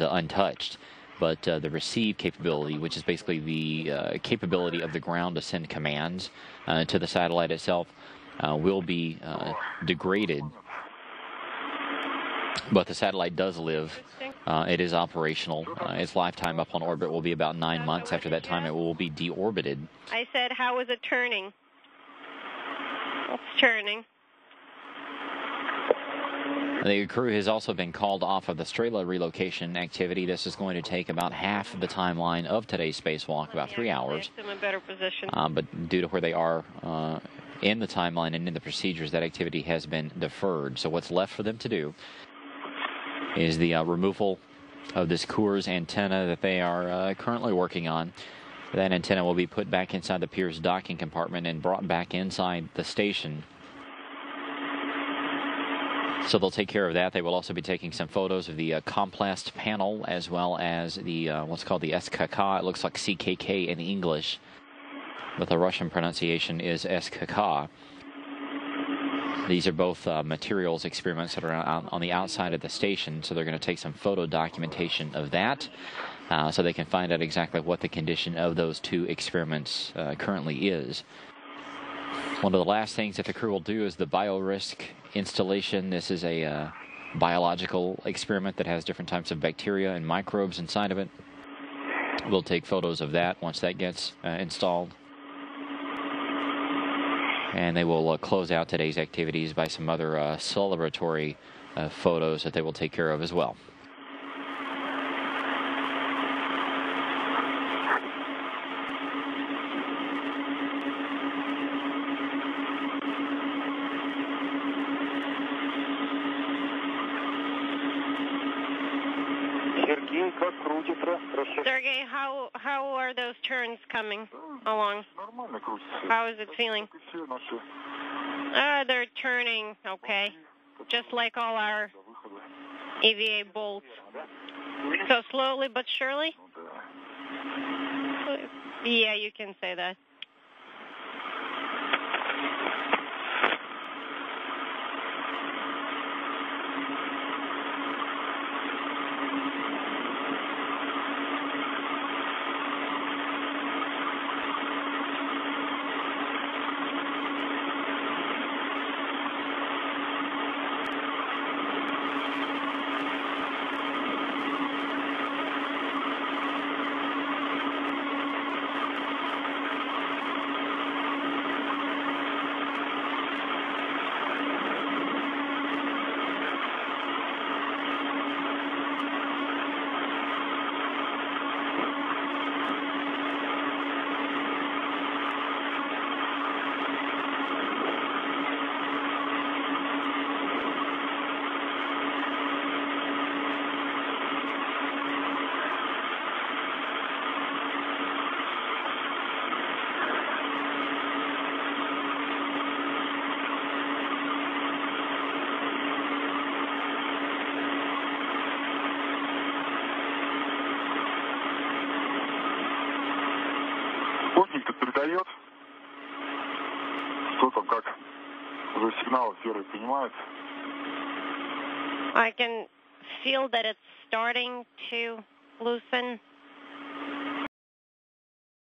uh, untouched. But uh, the receive capability, which is basically the uh, capability of the ground to send commands uh, to the satellite itself, uh, will be uh, degraded. But the satellite does live. it is operational. its lifetime up on orbit will be about nine months. After that time, it will be deorbited. I said, how is it turning? It's turning. The crew has also been called off of the Strela relocation activity. This is going to take about half of the timeline of today's spacewalk, about three hours. In a better position. Uh, but due to where they are uh, in the timeline and in the procedures, that activity has been deferred. So what's left for them to do is the uh, removal of this Kurs antenna that they are uh, currently working on. That antenna will be put back inside the Pirs docking compartment and brought back inside the station so they'll take care of that. They will also be taking some photos of the uh, Komplast panel as well as the uh, what's called the SKK. It looks like CKK in English, but the Russian pronunciation is SKK. These are both uh, materials experiments that are on, on, the outside of the station, so they're going to take some photo documentation of that uh, so they can find out exactly what the condition of those two experiments uh, currently is. One of the last things that the crew will do is the biorisk installation. This is a uh, biological experiment that has different types of bacteria and microbes inside of it. We'll take photos of that once that gets uh, installed. And they will uh, close out today's activities by some other uh, celebratory uh, photos that they will take care of as well. Sergey, how how are those turns coming along? How is it feeling? Uh, they're turning okay, just like all our EVA bolts. So slowly but surely? Yeah, you can say that. передает. Что там, как? Уже сигналы серые принимаются? I can feel that it's starting to loosen.